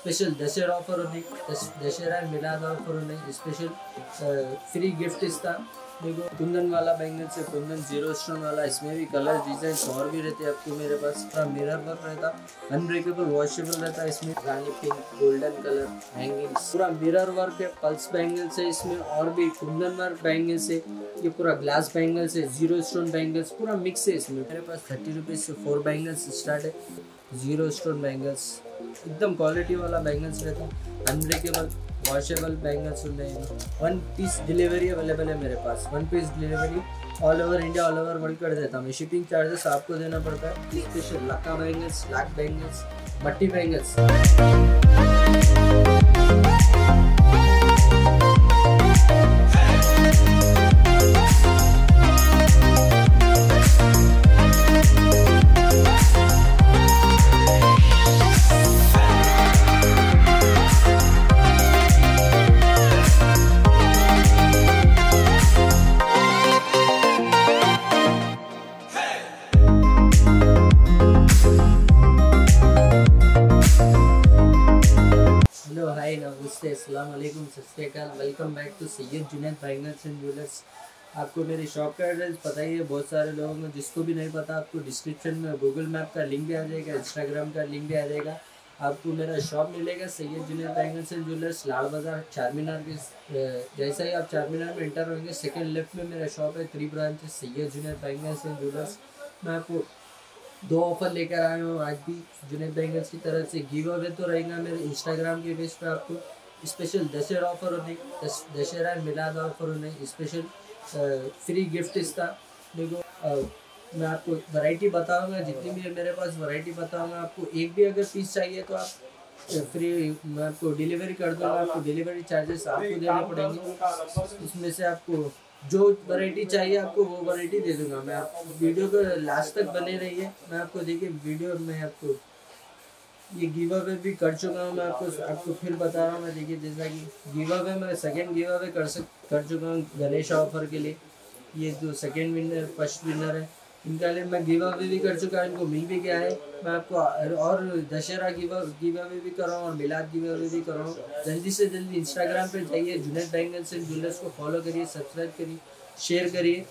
Special Dussehra offer होने Dussehra Milad offer special free gift इसका देखो कुंदन वाला बैंगल से कुंदन ज़ीरो स्टोन वाला, इसमें भी कलर डिज़ाइन और भी रहते हैं आपको मेरे पास। पूरा मिरर वर्क रहता अनब्रेकेबल वॉशेबल रहता है इसमें। Rani pink golden colour bangles पूरा मिरर वर्क है पल्स बैंगल्स है इसमें और भी कुंदन वर्क बैंगल्स है ये पूरा ग्लास बैंगल्स है ज़ीरो स्टोन बैंगल्स पूरा मिक्स है इसमें। मेरे पास थर्टी रुपीज़ से फोर बैंगल्स स्टार्ट है ज़ीरो स्टोन बैंगल्स एकदम क्वालिटी वाला बैंगल्स रहता अनब्रेकेबल वॉशेबल बैंगल्स होते हैं। वन पीस डिलीवरी अवेलेबल है मेरे पास। One piece delivery all over India all over world कर देता हूँ। शिपिंग चार्जेस आपको देना पड़ता है। स्पेशल लक्का बैंगल्स लाख बैंगल्स मट्टी बैंगल्स वालेकुम सत welcome back to Syed Junaid bangles and jewellers आपको मेरी शॉप का एड्रेस पता ही है, बहुत सारे लोगों को, जिसको भी नहीं पता, आपको डिस्क्रिप्शन में गूगल मैप का लिंक भी आ जाएगा इंस्टाग्राम का लिंक भी आ जाएगा। आपको मेरा शॉप मिलेगा Syed Junaid bangles and jewellers Lal Bazaar Charminar के जैसा ही आप चार मीनार में एंटर होंगे सेकेंड लेफ़्ट में मेरा शॉप है three branch Syed Junaid bangles and jewellers मैं आपको दो ऑफ़र लेकर आया हूँ, आज भी जुनेद बैंगल्स की तरफ़ से। गिव अवे तो रहेगा मेरे इंस्टाग्राम के पेज पे आपको। स्पेशल दशहरा ऑफ़र होने दस- दशहरा मिलाद ऑफ़र होने स्पेशल फ्री गिफ्ट इसका। देखो मैं आपको वैरायटी बताऊँगा जितनी भी मेरे पास वैरायटी बताऊँगा आपको। एक भी अगर पीस चाहिए तो आप फ्री मैं आपको डिलीवरी कर दूँगा आपको डिलीवरी चार्जेस आपको देने पड़ेंगे। इसमें से आपको जो वैरायटी चाहिए आपको वो वैरायटी दे दूँगा। मैं आप वीडियो को लास्ट तक बने रहिए। मैं आपको देखिए वीडियो में आपको ये गिव अवे भी कर चुका हूँ, मैं आपको आपको फिर बता रहा हूँ, मैं देखिए जैसा कि गिव अवे मैं सेकेंड गिव अवे कर सक कर चुका हूँ गणेश ऑफ़र के लिए। ये जो सेकेंड विनर फ़र्स्ट विनर है, इनका लिए मैं गिव अवे भी कर चुका हूँ, इनको मिल भी गया है। मैं आपको और दशहरा गिव गिव अवे भी कर रहा हूँ और मिलाद गिव अवे भी कर रहा हूँ। जल्दी से जल्दी इंस्टाग्राम पर जाइए जुनेद बैंगल्स एंड ज्वेलर्स को फॉलो करिए सब्सक्राइब करिए शेयर करिए।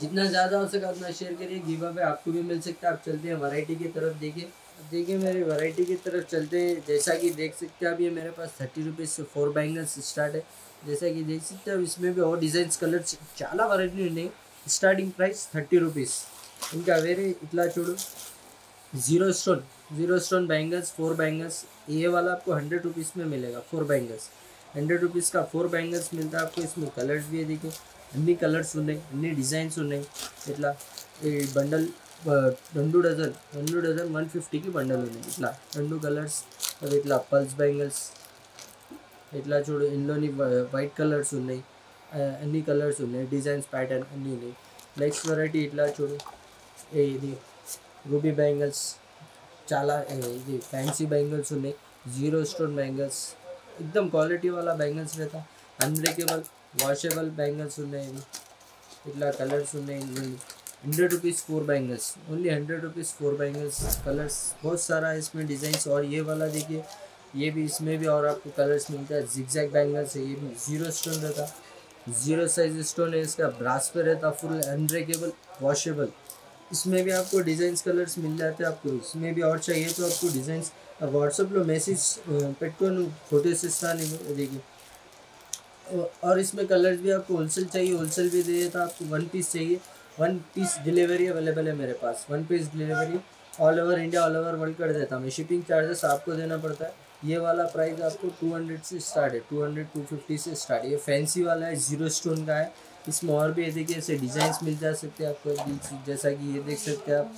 जितना ज़्यादा हो सके उतना शेयर करिए गिव अवे आपको भी मिल सकता है। आप चलते हैं वैरायटी की तरफ़, देखिए। देखिए मेरी वैरायटी की तरफ चलते हैं जैसा कि देख सकते हैं अभी मेरे पास थर्टी रुपीज़ से फोर बैंगल्स स्टार्ट है जैसा कि देख सकते हैं इसमें भी और डिजाइन कलर्स చాలా వెరైటీ ఉన్నాయి స్టార్టింగ్ ప్రైస్ థర్టీ రూపీస్ ఇంకా వేరే ఇట్లా చూడు zero stone zero stone bangles four bangles ये वाला आपको हंड्रेड रुपीज़ में मिलेगा फोर बैंगल्स हंड्रेड रुपीज़ का फोर बैंगल्स मिलता है आपको इसमें कलर्स भी है देखिए అన్ని కలర్స్ ఉన్నాయి అన్ని డిజైన్స్ ఉన్నాయి ఇట్లా ఈ బండల్ రెండు డజన్ రెండు డజన్ వన్ ఫిఫ్టీకి బండల్ ఉన్నాయి ఇట్లా రెండు కలర్స్ అవి ఇట్లా పల్స్ బ్యాంగిల్స్ ఇట్లా చూడు ఇందులోని వైట్ కలర్స్ ఉన్నాయి ఆ, అన్ని కలర్స్ ఉన్నాయి డిజైన్స్ ప్యాటర్న్ అన్నీ ఉన్నాయి నెక్స్ట్ వెరైటీ ఇట్లా చూడు ఏ ఇది రూబీ బ్యాంగిల్స్ చాలా ఏ, ఇది ఫ్యాన్సీ బ్యాంగిల్స్ ఉన్నాయి జీరో స్టోన్ బ్యాంగిల్స్ एकदम क्वालिटी वाला बैंगल्स रहता अनब्रेकेबल वॉशेबल बैंगल्स ఉన్నాయి ఇవి ఇట్లా కలర్స్ ఉన్నాయి hundred rupees four bangles only hundred rupees four bangles colours बहुत सारा है इसमें डिज़ाइंस और ये वाला देखिए। ये भी इसमें भी और आपको कलर्स मिलता है। जिगजैग बैंगल्स है। ये भी ज़ीरो स्टोन रहता। ज़ीरो साइज़ स्टोन है। इसका ब्रास पे रहता। फुल अनब्रेकेबल वॉशेबल इसमें भी आपको डिज़ाइंस कलर्स मिल जाते हैं आपको। इसमें भी और चाहिए तो आपको डिज़ाइंस व्हाट्सअप लो मैसेज पेट्रोन फ़ोटो से देखिए। और इसमें कलर्स भी आपको होलसेल चाहिए। होलसेल भी दे देता आपको। वन पीस चाहिए। वन पीस डिलीवरी अवेलेबल है मेरे पास। One piece delivery all over India all over world कर देता हूँ। शिपिंग चार्जेस आपको देना पड़ता है। ये वाला प्राइस आपको टू हंड्रेड से स्टार्ट है। टू हंड्रेड टू फिफ्टी से स्टार्ट ये फैंसी वाला है ज़ीरो स्टोन का है। इसमें और भी देखिए, ऐसे डिज़ाइंस मिल जा सकते हैं आपको। जैसा कि ये देख सकते हैं आप।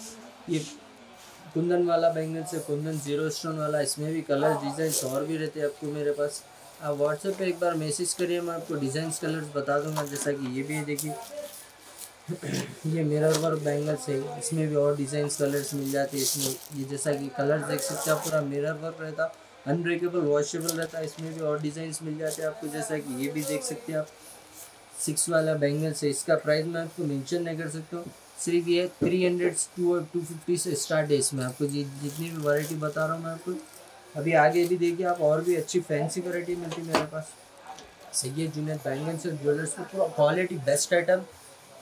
ये कुंदन वाला बैंगल से कुंदन ज़ीरो स्टोन वाला, इसमें भी कलर डिज़ाइन और भी रहते हैं आपको मेरे पास। आप व्हाट्सएप पे एक बार मैसेज करिए, मैं आपको डिज़ाइंस कलर्स बता दूँगा। जैसा कि ये भी देखिए। ये मिरर वर्क बैंगल्स है इसमें भी और डिज़ाइंस कलर्स मिल जाते हैं इसमें। ये जैसा कि कलर देख सकते हैं पूरा मिरर वर्क रहता अनब्रेकेबल वॉशेबल रहता है इसमें भी और डिज़ाइंस मिल जाते हैं आपको जैसा कि ये भी देख सकते हैं आप। सिक्स वाला बैंगल्स है इसका प्राइस मैं आपको मेंशन नहीं कर सकता हूँ। सिर्फ़ ये थ्री हंड्रेड टू और टू फिफ्टी से स्टार्ट है इसमें आपको जि, जितनी भी वैरायटी बता रहा हूँ मैं आपको। अभी आगे भी देखिए आप और भी अच्छी फैंसी वैरायटी मिलती है मेरे पास। सही है जुनेद बैंगल्स और ज्वेलर्स में पूरा क्वालिटी बेस्ट आइटम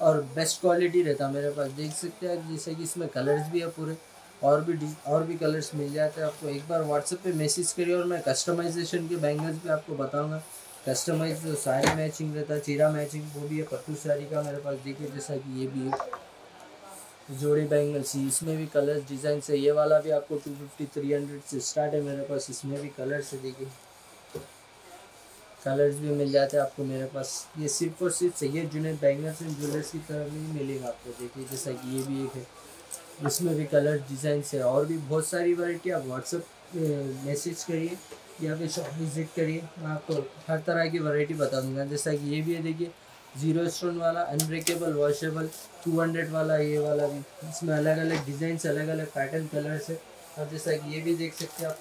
और बेस्ट क्वालिटी रहता है मेरे पास। देख सकते हैं जैसे कि इसमें कलर्स भी है पूरे। और भी और भी कलर्स मिल जाते हैं आपको। एक बार व्हाट्सएप पे मैसेज करिए और मैं कस्टमाइजेशन के बैंगल्स भी आपको बताऊँगा। कस्टमाइज जो सारी मैचिंग रहता है चीरा मैचिंग वो भी है। पट्टू साड़ी का मेरे पास, देखिए, जैसा कि ये भी है। जोड़ी बैंगल्स इसमें भी कलर्स डिज़ाइन से ये वाला भी आपको टू फिफ्टी थ्री हंड्रेड से स्टार्ट है मेरे पास। इसमें भी कलर्स है, देखिए। कलर्स भी मिल जाते हैं आपको मेरे पास। ये सिर्फ़ और सिर्फ़ सही जुने बैंगल्स एंड ज्वेलर्स की तरफ़ नहीं मिलेगा आपको, देखिए, जैसा कि ये भी एक है। इसमें भी कलर डिज़ाइन है और भी बहुत सारी वैरायटी आप व्हाट्सअप मैसेज करिए या फिर शॉप विज़िट करिए। मैं आपको हर तरह की वैरायटी बता दूँगा। जैसा कि ये भी है, देखिए ज़ीरो स्टोन वाला अनब्रेकेबल वॉशेबल टू हंड्रेड वाला, ये वाला भी। इसमें अलग अलग डिज़ाइन अलग अलग पैटर्न कलर्स है। और जैसा कि ये भी देख सकते हैं आप।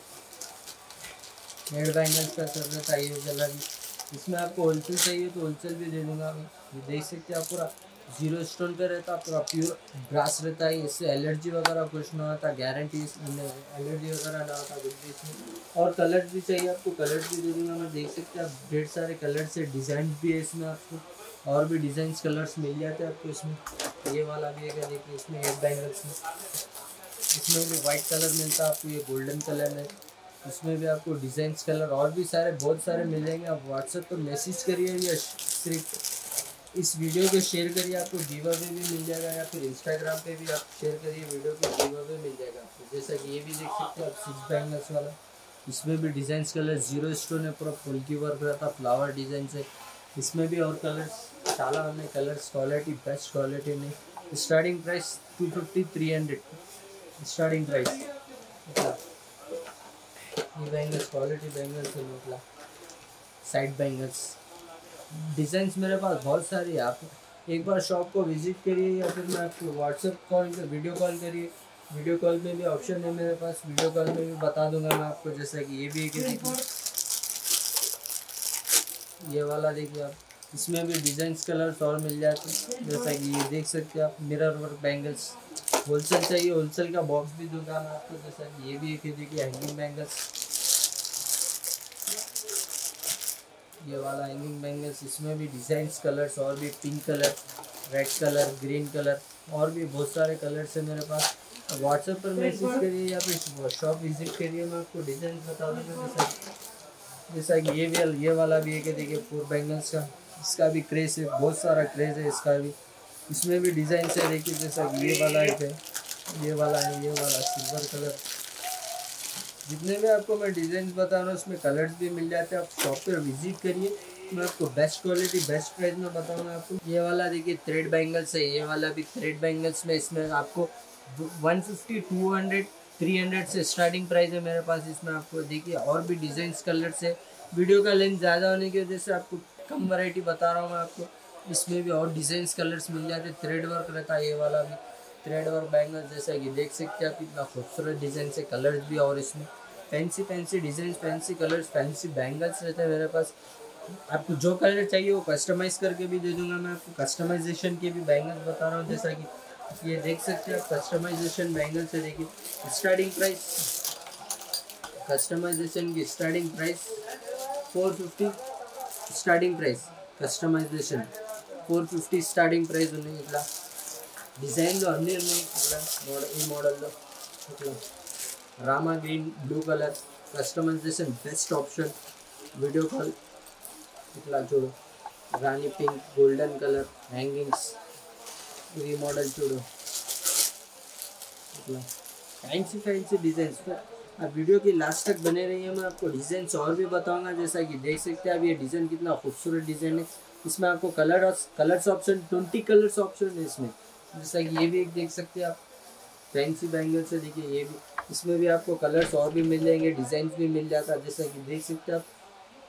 हेड बैंगल्स का सर वाला भी इसमें आपको होलसेल चाहिए तो होलसेल भी दे दूँगा ये देख सकते हैं आप पूरा ज़ीरो स्टोन पे रहता है पूरा प्योर ग्रास रहता है। इससे एलर्जी वगैरह कुछ ना होता गारंटी एलर्जी वगैरह ना होता कुछ इसमें। और कलर भी चाहिए आपको कलर भी दे दूँगा मैं। देख सकते हैं आप, ढेर सारे कलर से डिज़ाइन भी है इसमें आपको। और भी डिज़ाइन कलर्स मिल जाते हैं आपको इसमें। ये वाला भी है, देखिए, इसमें हेड बैंगल्स में इसमें भी वाइट कलर मिलता है आपको, ये गोल्डन कलर में। उसमें भी आपको डिज़ाइन कलर और भी सारे, बहुत सारे मिल जाएँगे। आप व्हाट्सएप पर मैसेज करिए या सिर्फ़ इस वीडियो को शेयर करिए, आपको गिव अवे भी मिल जाएगा या फिर इंस्टाग्राम पे भी आप शेयर करिए वीडियो को गिव अवे मिल जाएगा आपको। जैसा कि ये भी देख सकते हो आप सिक्स बैंगल्स वाला। इसमें भी डिज़ाइन कलर ज़ीरो स्टोन है, पूरा फुल की वर्क रहता फ्लावर डिज़ाइन है। इसमें भी और कलर्स चाला हमने कलर्स क्वालिटी बेस्ट क्वालिटी में starting price two fifty three hundred starting price ఈ बैंगल्स क्वालिटी बैंगल्स है मतलब साइड बैंगल्स डिज़ाइंस मेरे पास बहुत सारी है। आप एक बार शॉप को विज़िट करिए या फिर मैं आपको व्हाट्सएप कॉल वीडियो कॉल करिए। वीडियो कॉल में भी ऑप्शन है मेरे पास। वीडियो कॉल में भी बता दूँगा मैं आपको, जैसा कि ये भी एक ये वाला देखिए आप। इसमें भी डिज़ाइन कलर्स और मिल जाते हैं। जैसा कि ये देख सकते हैं आप मिरर वर्क बैंगल्स होलसेल चाहिए होलसेल का बॉक्स भी दूँगा मैं आपको। जैसा कि ये भी एक देखिए हैंगिंग बैंगल्स ये वाला हैंगिंग बैंगल्स इसमें भी डिज़ाइन कलर्स और भी pink colour red colour green colour और भी बहुत सारे कलर्स है मेरे पास। व्हाट्सएप पर मैसेज करिए या फिर शॉप विज़िट करिए मैं आपको डिज़ाइन बता दूँगा जैसा जैसा कि ये भी ये वाला भी है कि देखिए फोर बैंगल्स का। इसका भी क्रेज है बहुत सारा क्रेज है इसका भी। इसमें भी डिज़ाइन से देखिए जैसा कि ये वाला है ये वाला है ये वाला सिल्वर कलर जितने भी आपको मैं डिज़ाइन बता रहा हूँ उसमें कलर्स भी मिल जाते हैं। आप शॉप पर विज़िट करिए। मैं आपको बेस्ट क्वालिटी बेस्ट प्राइस में बताऊँगा आपको। ये वाला देखिए थ्रेड बैंगल्स है। ये वाला भी थ्रेड बैंगल्स में इसमें आपको one fifty two hundred three hundred से स्टार्टिंग प्राइस है मेरे पास। इसमें आपको देखिए, और भी डिज़ाइन कलर्स है। वीडियो का लेंथ ज़्यादा होने की वजह से आपको कम वैरायटी बता रहा हूँ मैं आपको। इसमें भी और डिज़ाइन कलर्स मिल जाते थ्रेड वर्क रहता है ये वाला भी। थ्रेड और बैंगल जैसा कि देख सकते हैं आप इतना खूबसूरत डिज़ाइन से कलर्स भी और इसमें fancy fancy design fancy colours fancy bangles रहते हैं मेरे पास। आपको जो कलर चाहिए वो कस्टमाइज़ करके भी दे दूँगा मैं आपको। कस्टमाइजेशन के भी बैंगल्स बता रहा हूँ, जैसा कि ये देख सकते हैं आप कस्टमाइजेशन बैंगल्स है देखिए। स्टार्टिंग प्राइस कस्टमाइजेशन की starting price four fifty starting price customization four fifty starting price होने इतना డిజైన్లో అన్నీ ఉన్నాయి ఇట్లా మోడల్ ఈ మోడల్లో ఇట్లా Rama green blue colour customization best option video call ఇట్లా చూడు Rani pink golden colour hangings ఇది మోడల్ చూడు ఇట్లా ఫ్యాన్సీ ఫ్యాన్సీ డిజైన్స్ आप वीडियो की लास्ट तक बने रहिए मैं आपको डिज़ाइन और भी बताऊंगा जैसा कि देख सकते हैं अब ये डिज़ाइन कितना खूबसूरत डिज़ाइन है इसमें आपको कलर और colours option twenty colours option है इसमें जैसा ये भी एक देख सकते हैं आप फैंसी बैंगल से देखिए ये भी। इसमें भी आपको कलर्स और भी मिल जाएँगे डिज़ाइन भी मिल जाता है, जैसा कि देख सकते हैं आप।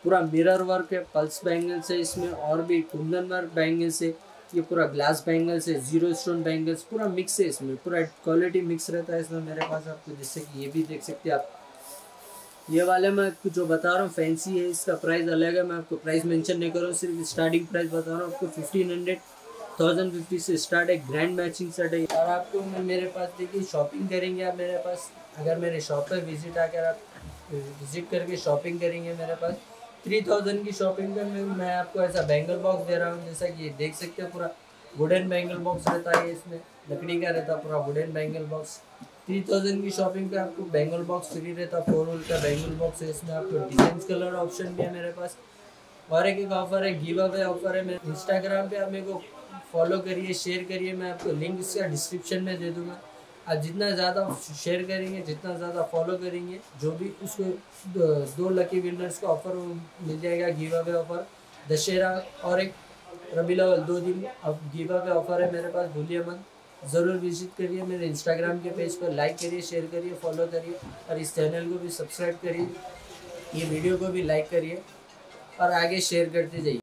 पूरा मिरर वर्क है पल्स बैंगल से इसमें और भी कुंदन वर्क बैंगल से, ये पूरा ग्लास बैंगल्स है ज़ीरो स्टोन बैंगल्स पूरा मिक्स है इसमें, पूरा क्वालिटी मिक्स रहता है इसमें मेरे पास आपको, जैसे कि ये भी देख सकते हैं आप। ये वाले मैं आपको जो बता रहा हूँ फैंसी है, इसका प्राइस अलग है, मैं आपको प्राइस मेंशन नहीं कर रहा हूँ, सिर्फ़ स्टार्टिंग प्राइस बता रहा हूँ, आपको फिफ्टीन हंड्रेड थाउज़ेंड फिफ्टी से स्टार्ट है ग्रैंड मैचिंग सेट है। और आपको मेरे पास देखिए शॉपिंग करेंगे आप मेरे पास। अगर मेरे शॉप पर विज़िट आकर आप विज़िट करके शॉपिंग करेंगे मेरे पास। थ्री थाउज़ेंड की शॉपिंग में, मैं आपको ऐसा बैंगल बॉक्स दे रहा हूँ, जैसा कि देख सकते हो पूरा वुडन बैंगल बॉक्स रहता है इसमें। लकड़ी का रहता पूरा wooden bangle box three thousand की शॉपिंग पे आपको बैंगल बॉक्स फ्री रहता फोर व्हील का बैंगल बॉक्स है इसमें आपको डिज़ाइन कलर ऑप्शन भी है मेरे पास। और एक एक ऑफ़र है गिव अवे ऑफ़र है मेरे। इंस्टाग्राम पे आप मेरे को फॉलो करिए शेयर करिए, मैं आपको लिंक इसका डिस्क्रिप्शन में दे दूँगा। आप जितना ज़्यादा शेयर करेंगे, जितना ज़्यादा फॉलो करेंगे, जो भी उसको, दो लकी विनर्स को ऑफ़र मिल जाएगा गिव अवे ऑफ़र दशहरा और एक रबी अवल दो दिन अब गिव अवे ऑफ़र है मेरे पास भूलिए मत। ज़रूर विज़िट करिए मेरे इंस्टाग्राम के पेज पर लाइक करिए शेयर करिए फॉलो करिए, और इस चैनल को भी सब्सक्राइब करिए। ये वीडियो को भी लाइक करिए, और आगे शेयर करते जाइए।